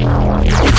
Wow.